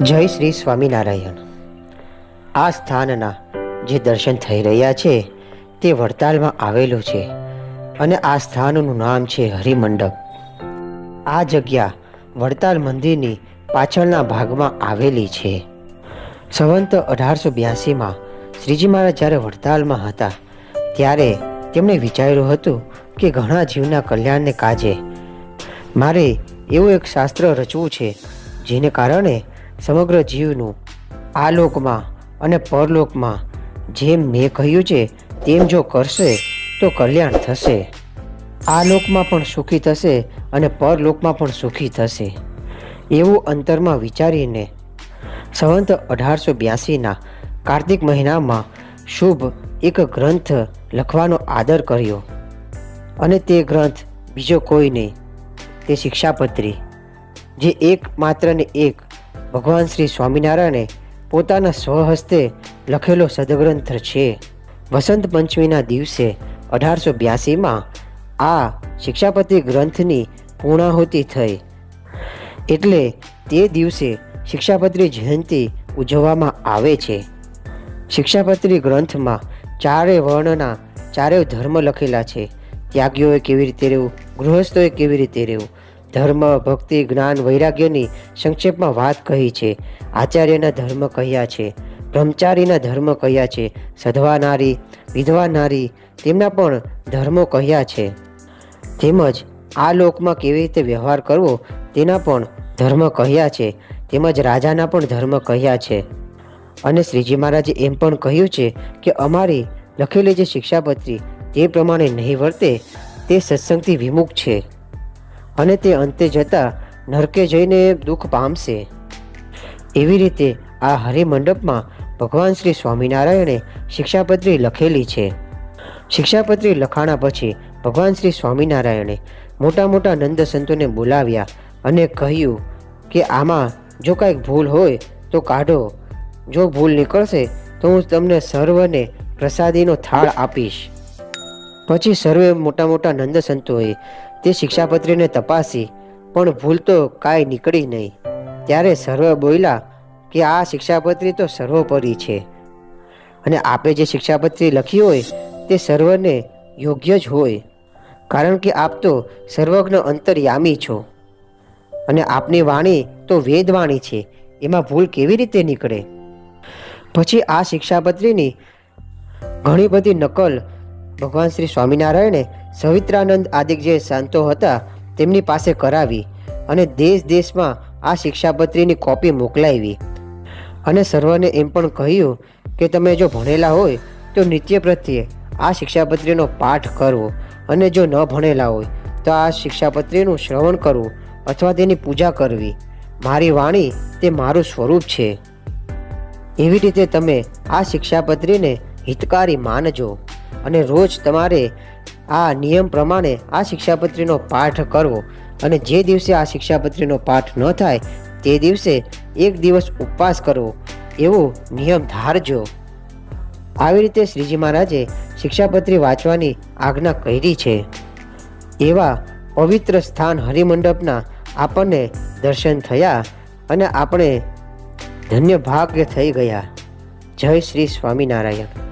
જય શ્રી સ્વામિનારાયણ. આ સ્થાનના જે દર્શન થઈ રહ્યા છે, તે વડતાલમાં આવેલું છે અને આ સ્થાનનું નામ છે હરિમંડપ. આ જગ્યા વડતાલ મંદિરની પાછળના ભાગમાં આવેલી છે. સંવંત અઢારસો બ્યાસીમાં શ્રીજી મહારાજ જ્યારે વડતાલમાં હતા, ત્યારે તેમણે વિચાર્યું હતું કે ઘણા જીવના કલ્યાણને કાજે મારે એવું એક શાસ્ત્ર રચવું છે, જેને કારણે સમગ્ર જીવનું આ લોકમાં અને પરલોકમાં જેમ મેં કહ્યું છે, તેમ જો કરશે, તો કલ્યાણ થશે. આ લોકમાં પણ સુખી થશે અને પરલોકમાં પણ સુખી થશે. એવું અંતરમાં વિચારીને સંવંત અઢારસો બ્યાસીના કાર્તિક મહિનામાં શુભ એક ગ્રંથ લખવાનો આદર કર્યો. અને તે ગ્રંથ બીજો કોઈ નહીં, તે શિક્ષાપત્રી, જે એક માત્ર ને એક ભગવાન શ્રી સ્વામિનારાયણે પોતાના સ્વહસ્તે લખેલો સદગ્રંથ છે. વસંત પંચમીના દિવસે અઢારસો બ્યાસીમાં આ શિક્ષાપતિ ગ્રંથની પૂર્ણાહુતિ થઈ. એટલે તે દિવસે શિક્ષાપત્રી જયંતિ ઉજવવામાં આવે છે. શિક્ષાપત્રી ગ્રંથમાં ચારે વર્ણના ચારે ધર્મ લખેલા છે. ત્યાગીઓએ કેવી રીતે રહેવું? ગૃહસ્થોએ કેવી રીતે રહેવું? ધર્મ, ભક્તિ, જ્ઞાન, વૈરાગ્યની સંક્ષેપમાં વાત કહી છે. આચાર્યના ધર્મ કહ્યા છે. બ્રહ્મચારીના ધર્મ કહ્યા છે. સધવા નારી, વિધવા નારી, તેમના પણ ધર્મો કહ્યા છે. તેમજ આ લોકમાં કેવી રીતે વ્યવહાર કરવો તેના પણ ધર્મ કહ્યા છે. તેમજ રાજાના પણ ધર્મ કહ્યા છે. અને શ્રીજી મહારાજે એમ પણ કહ્યું છે કે અમારી લખેલી જે શિક્ષાપત્રી તે પ્રમાણે નહીં વર્તે તે સત્સંગથી વિમુખ છે. અને તે અંતે જતાં નરકે જઈને દુઃખ પામશે. એવી રીતે આ હરિમંડપમાં ભગવાન શ્રી સ્વામિનારાયણે શિક્ષાપત્રી લખેલી છે. શિક્ષાપત્રી લખાણા પછી ભગવાન શ્રી સ્વામિનારાયણે મોટા મોટા નંદ સંતોને બોલાવ્યા અને કહ્યું કે, આમાં જો કાંઈક ભૂલ હોય તો કાઢો. જો ભૂલ નીકળશે તો હું તમને સર્વને પ્રસાદીનો થાળ આપીશ. પછી સર્વે મોટા મોટા નંદ સંતોએ તે શિક્ષાપત્રીને તપાસી, પણ ભૂલ તો કાંઈ નીકળી નહીં. ત્યારે સર્વે બોલ્યા કે આ શિક્ષાપત્રી તો સર્વોપરી છે. અને આપે જે શિક્ષાપત્રી લખી હોય, તે સર્વને યોગ્ય જ હોય. કારણ કે આપ તો સર્વજ્ઞ અંતર્યામી છો. અને આપની વાણી તો વેદવાણી છે, એમાં ભૂલ કેવી રીતે નીકળે? પછી આ શિક્ષાપત્રીની ઘણી બધી નકલ ભગવાન શ્રી સ્વામિનારાયણે સવિત્રાનંદ આદિક જે સંતો હતા, તેમની પાસે કરાવી અને દેશ દેશમાં આ શિક્ષાપત્રીની કોપી મોકલાવી. અને સર્વને એમ પણ કહ્યું કે તમે જો ભણેલા હોય, તો નિત્ય પ્રત્યે આ શિક્ષાપત્રીનો પાઠ કરવો. અને જો ન ભણેલા હોય, તો આ શિક્ષાપત્રીનું શ્રવણ કરવું અથવા તેની પૂજા કરવી. મારી વાણી તે મારું સ્વરૂપ છે. એવી રીતે તમે આ શિક્ષાપત્રીને હિતકારી માનજો. અને રોજ તમારે આ નિયમ પ્રમાણે આ શિક્ષાપત્રીનો પાઠ કરવો. અને જે દિવસે આ શિક્ષાપત્રીનો પાઠ ન થાય, તે દિવસે એક દિવસ ઉપવાસ કરવો. એવો નિયમ ધારજો. આવી રીતે શ્રીજી મહારાજે શિક્ષાપત્રી વાંચવાની આજ્ઞા કરી છે. એવા પવિત્ર સ્થાન હરિમંડપના આપણને દર્શન થયા અને આપણે ધન્ય ભાગ્ય થઈ ગયા. જય શ્રી સ્વામિનારાયણ.